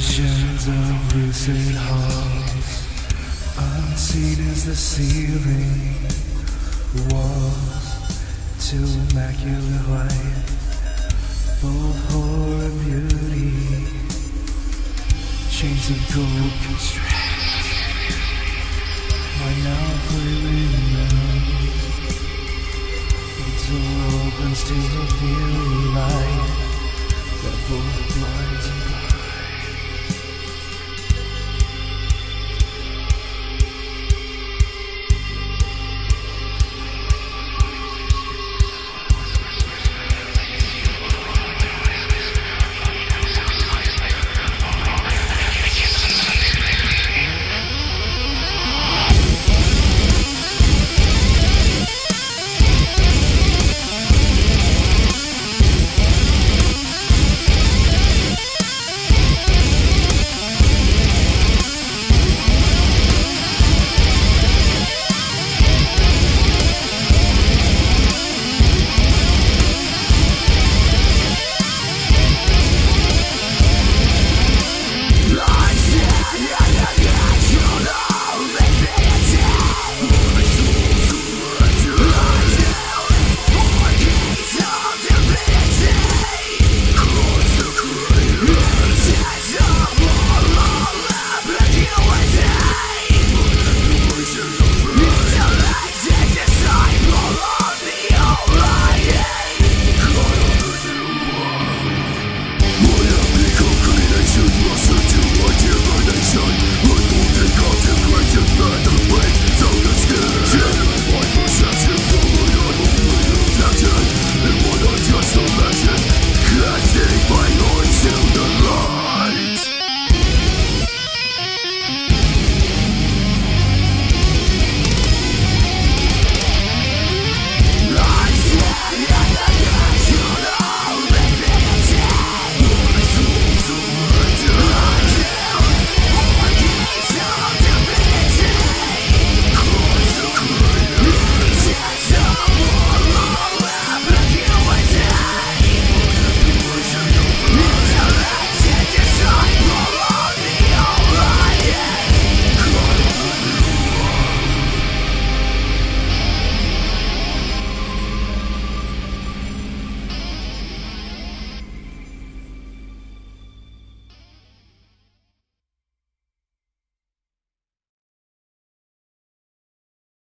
visions of lucid halls, unseen as the ceiling, walls to immaculate light, both horror and beauty, chains of gold constrict my now free windows. The door opens to reveal view.